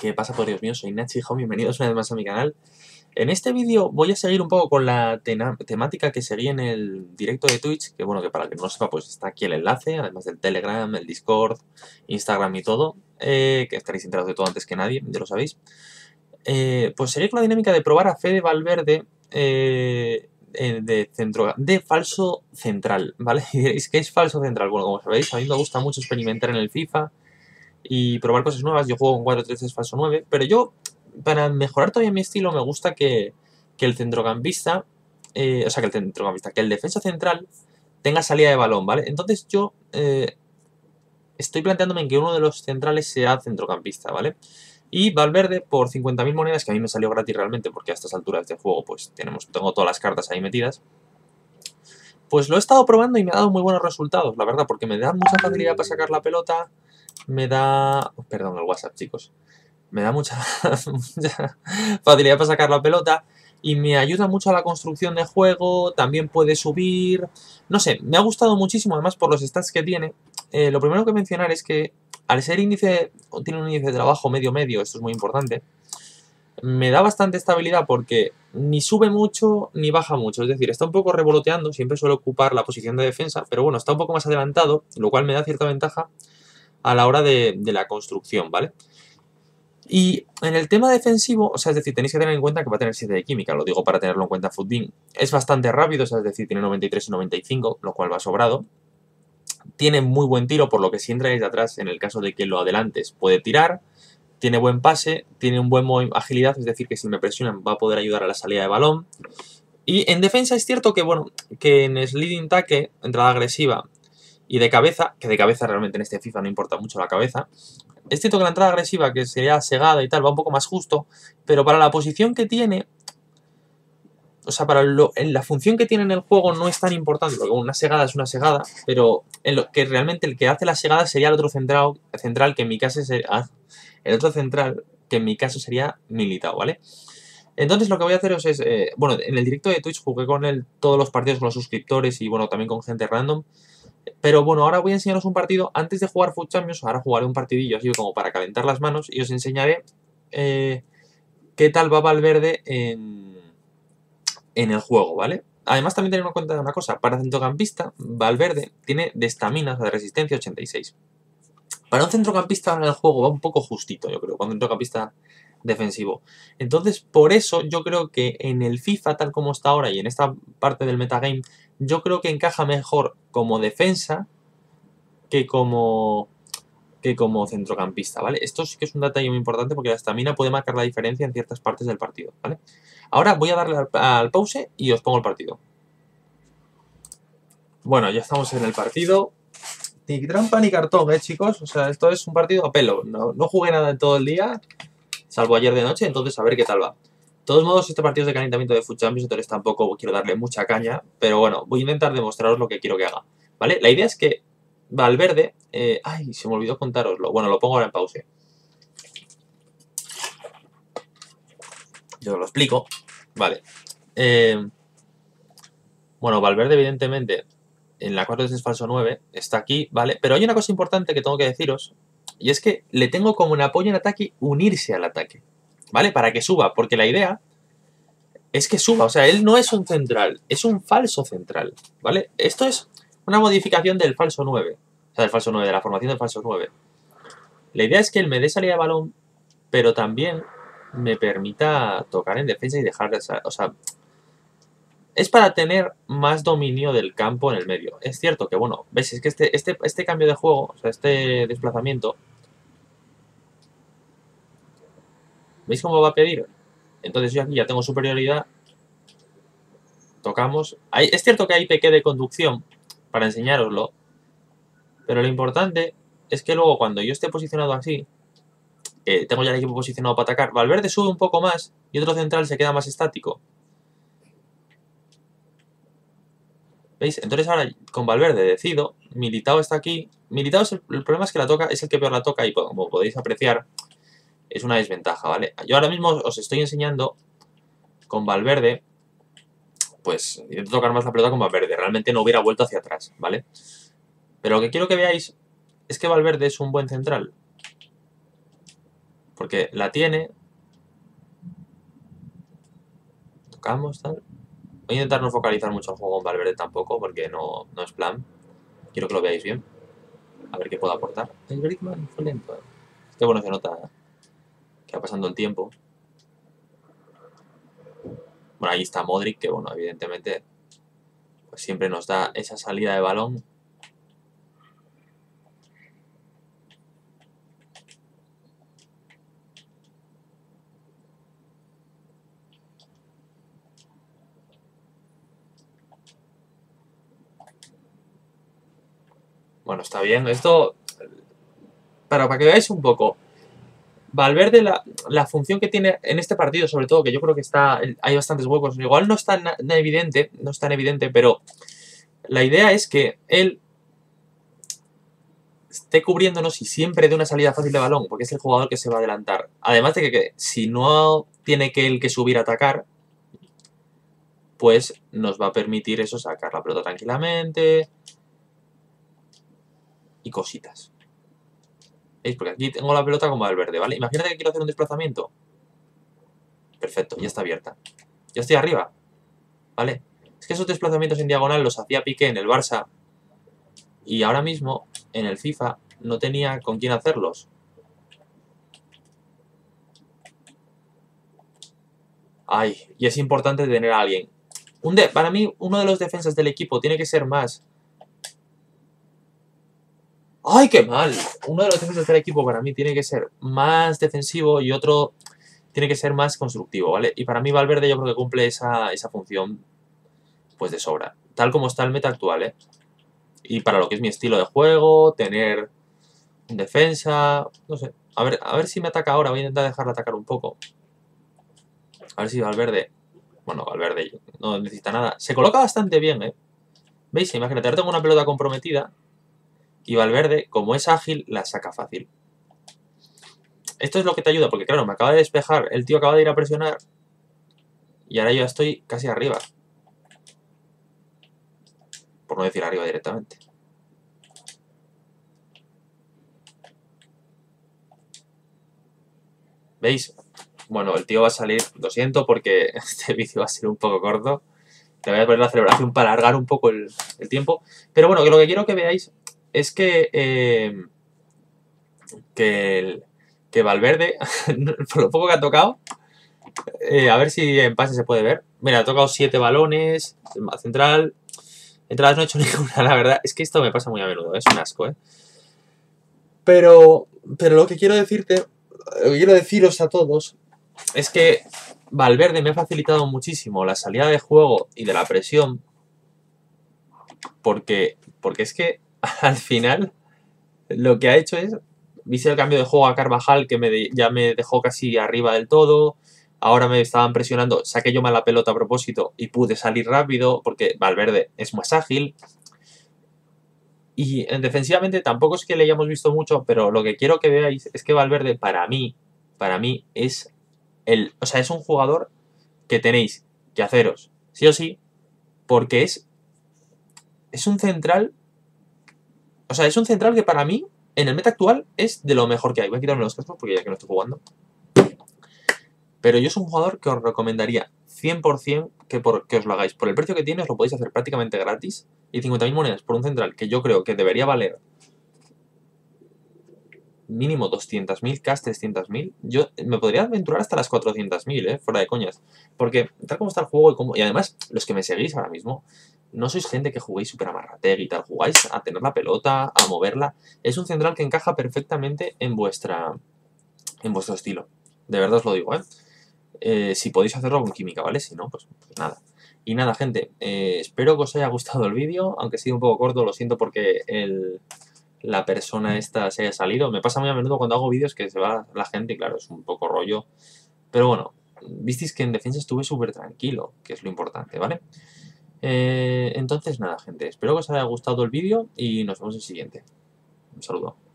¿Qué pasa por Dios mío? Soy Nachi Home, bienvenidos una vez más a mi canal. En este vídeo voy a seguir un poco con la temática que seguí en el directo de Twitch, que bueno, que para que no lo sepa, pues está aquí el enlace, además del Telegram, el Discord, Instagram y todo, eh, que estaréis enterados de todo antes que nadie, ya lo sabéis. Eh, pues seguir con la dinámica de probar a Fede Valverde eh, de, centro, de falso central, ¿vale? Y diréis, ¿qué es falso central? Bueno, como sabéis, a mí me gusta mucho experimentar en el FIFA, y probar cosas nuevas. Yo juego con 4-3-3 falso 9, pero yo, para mejorar todavía mi estilo, me gusta que, que el centrocampista, eh, o sea, que el centrocampista, que el defensa central tenga salida de balón, ¿vale? Entonces yo eh, estoy planteándome en que uno de los centrales sea centrocampista, ¿vale? Y Valverde, por 50.000 monedas, que a mí me salió gratis realmente, porque a estas alturas de juego, pues tenemos, tengo todas las cartas ahí metidas, pues lo he estado probando y me ha dado muy buenos resultados, la verdad, porque me da mucha facilidad para sacar la pelota, me da... Perdón, el WhatsApp, chicos. Me da mucha, facilidad para sacar la pelota y me ayuda mucho a la construcción de juego, también puede subir... No sé, me ha gustado muchísimo, además por los stats que tiene. Eh, lo primero que mencionar es que al ser índice, tiene un índice de trabajo medio-medio, esto es muy importante, me da bastante estabilidad porque ni sube mucho ni baja mucho, es decir, está un poco revoloteando, siempre suele ocupar la posición de defensa, pero bueno, está un poco más adelantado, lo cual me da cierta ventaja a la hora de, la construcción, ¿vale? Y en el tema defensivo, o sea, es decir, tenéis que tener en cuenta que va a tener 7 de química, lo digo para tenerlo en cuenta Footbin. Es bastante rápido, o sea, es decir, tiene 93 y 95, lo cual va sobrado. Tiene muy buen tiro, por lo que si entra desde atrás, en el caso de que lo adelantes, puede tirar. Tiene buen pase, tiene un buen agilidad, es decir, que si me presionan va a poder ayudar a la salida de balón. Y en defensa es cierto que, bueno, que en sliding tackle, entrada agresiva, y de cabeza, que de cabeza realmente en este FIFA no importa mucho la cabeza. Es cierto que la entrada agresiva, que sería segada y tal, va un poco más justo, pero para la posición que tiene, o sea, para la función que tiene en el juego no es tan importante, porque una segada es una segada, pero que realmente el que hace la segada sería el otro central, central que en mi caso sería, ah, el otro central, que en mi caso sería militado, ¿vale? Entonces lo que voy a hacer es, eh, bueno, en el directo de Twitch jugué con él todos los partidos con los suscriptores y bueno, también con gente random. Pero bueno, ahora voy a enseñaros un partido. Antes de jugar Food Champions, ahora jugaré un partidillo así como para calentar las manos y os enseñaré eh, qué tal va Valverde en, en el juego, ¿vale? Además también tener en cuenta de una cosa, para centrocampista, Valverde tiene de estamina, o de resistencia 86. Para un centrocampista en el juego va un poco justito, yo creo, para un centrocampista defensivo. Entonces, por eso yo creo que en el FIFA, tal como está ahora, y en esta parte del metagame, yo creo que encaja mejor como defensa que como que como centrocampista, ¿vale? Esto sí que es un detalle muy importante porque la estamina puede marcar la diferencia en ciertas partes del partido, ¿vale? Ahora voy a darle al, pause y os pongo el partido. Bueno, ya estamos en el partido. Ni trampa ni cartón, ¿eh, chicos? O sea, esto es un partido a pelo. No, no jugué nada en todo el día, salvo ayer de noche, entonces a ver qué tal va. Todos modos, este partido es de calentamiento de Foot Champions, entonces tampoco quiero darle mucha caña, pero bueno, voy a intentar demostraros lo que quiero que haga, ¿vale? La idea es que Valverde... Eh, ay, se me olvidó contároslo. Bueno, lo pongo ahora en pausa. Yo lo explico. Vale. Eh, bueno, Valverde, evidentemente, en la 4 es falso 9, está aquí, ¿vale? Pero hay una cosa importante que tengo que deciros, y es que le tengo como un apoyo en ataque unirse al ataque. ¿Vale? Para que suba, porque la idea es que suba, o sea, él no es un central, es un falso central, ¿vale? Esto es una modificación del falso 9, o sea, del falso 9, de la formación del falso 9. La idea es que él me dé salida de balón, pero también me permita tocar en defensa y dejar de... O sea, es para tener más dominio del campo en el medio. Es cierto que, bueno, ves, es que este, este, este cambio de juego, o sea, este desplazamiento, ¿Veis cómo va a pedir? Entonces yo aquí ya tengo superioridad. Tocamos. es cierto que hay pequé de conducción para enseñároslo. Pero lo importante es que luego cuando yo esté posicionado así, tengo ya el equipo posicionado para atacar, Valverde sube un poco más y otro central se queda más estático. ¿Veis? Entonces ahora con Valverde decido, Militao está aquí. Militao es el, el, problema es que la toca, es el que peor la toca y como podéis apreciar, es una desventaja, ¿vale? Yo ahora mismo os estoy enseñando con Valverde, pues intento tocar más la pelota con Valverde, realmente no hubiera vuelto hacia atrás, ¿vale? Pero lo que quiero que veáis es que Valverde es un buen central. Porque la tiene. Tocamos, tal. Voy a intentar no focalizar mucho el juego en Valverde tampoco, porque no, no es plan. Quiero que lo veáis bien. A ver qué puedo aportar. El Griezmann fue lento. ¿eh? Qué bueno se nota va pasando el tiempo. Bueno, ahí está Modric, que bueno, evidentemente pues siempre nos da esa salida de balón. Bueno, está bien. Esto, para, para que veáis un poco, Valverde, la, la, función que tiene en este partido, sobre todo, que yo creo que está hay bastantes huecos, igual no es tan evidente, no es tan evidente, pero la idea es que él esté cubriéndonos y siempre de una salida fácil de balón, porque es el jugador que se va a adelantar. Además de que, que si no tiene que él que subir a atacar, pues nos va a permitir eso, sacar la pelota tranquilamente y cositas. Porque aquí tengo la pelota como verde, ¿vale? Imagínate que quiero hacer un desplazamiento. Perfecto, ya está abierta. Ya estoy arriba. ¿Vale? Es que esos desplazamientos en diagonal los hacía Piqué en el Barça. Y ahora mismo, en el FIFA, no tenía con quién hacerlos. Ay, y es importante tener a alguien. Un para mí, uno de los defensas del equipo tiene que ser más ¡Ay, qué mal! Uno de los defensas del equipo para mí tiene que ser más defensivo y otro tiene que ser más constructivo, ¿vale? Y para mí Valverde yo creo que cumple esa, esa función pues de sobra. Tal como está el meta actual, ¿eh? Y para lo que es mi estilo de juego, tener defensa, no sé. A ver, a ver si me ataca ahora, voy a intentar dejarle atacar un poco. A ver si Valverde... Bueno, Valverde no necesita nada. Se coloca bastante bien, ¿eh? ¿Veis? Imagínate, ahora tengo una pelota comprometida y Valverde, como es ágil, la saca fácil. Esto es lo que te ayuda, porque claro, me acaba de despejar, el tío acaba de ir a presionar y ahora yo estoy casi arriba. Por no decir arriba directamente. ¿Veis? Bueno, el tío va a salir, lo siento porque este vídeo va a ser un poco corto. Te voy a poner la celebración para alargar un poco el, tiempo. Pero bueno, que lo que quiero que veáis es que, eh, que, que, Valverde, por lo poco que ha tocado, eh, a ver si en pase se puede ver. Mira, ha tocado 7 balones, central, entradas no he hecho ninguna, la verdad. Es que esto me pasa muy a menudo, es un asco, ¿eh? Pero, pero lo que quiero decirte, lo que quiero deciros a todos, es que Valverde me ha facilitado muchísimo la salida de juego y de la presión, porque, porque es que al final lo que ha hecho es, viste el cambio de juego a Carvajal que me ya me dejó casi arriba del todo, ahora me estaban presionando, saqué yo mal la pelota a propósito y pude salir rápido porque Valverde es más ágil. Y en defensivamente tampoco es que le hayamos visto mucho, pero lo que quiero que veáis es que Valverde para mí, para mí es el, o sea, es un jugador que tenéis que haceros sí o sí porque es es un central o sea, es un central que para mí, en el meta actual, es de lo mejor que hay. Voy a quitarme los cascos porque ya que no estoy jugando. Pero yo es un jugador que os recomendaría 100% que, por, que os lo hagáis. Por el precio que tiene os lo podéis hacer prácticamente gratis. Y 50.000 monedas por un central que yo creo que debería valer mínimo 200.000, casi 300.000, yo me podría aventurar hasta las 400.000, ¿eh? Fuera de coñas. Porque tal como está el juego y, como, y además los que me seguís ahora mismo, no sois gente que juguéis super amarrategui y tal, jugáis a tener la pelota, a moverla. Es un central que encaja perfectamente en vuestra en vuestro estilo. De verdad os lo digo, ¿eh? eh si podéis hacerlo con química, ¿vale? Si no, pues, nada. Y nada, gente, eh, espero que os haya gustado el vídeo, aunque sido un poco corto, lo siento porque el, la persona esta se haya salido. Me pasa muy a menudo cuando hago vídeos que se va la gente y claro, es un poco rollo. Pero bueno, visteis que en defensa estuve súper tranquilo, que es lo importante, ¿vale? Eh, entonces nada, gente, espero que os haya gustado el vídeo y nos vemos en el siguiente. Un saludo.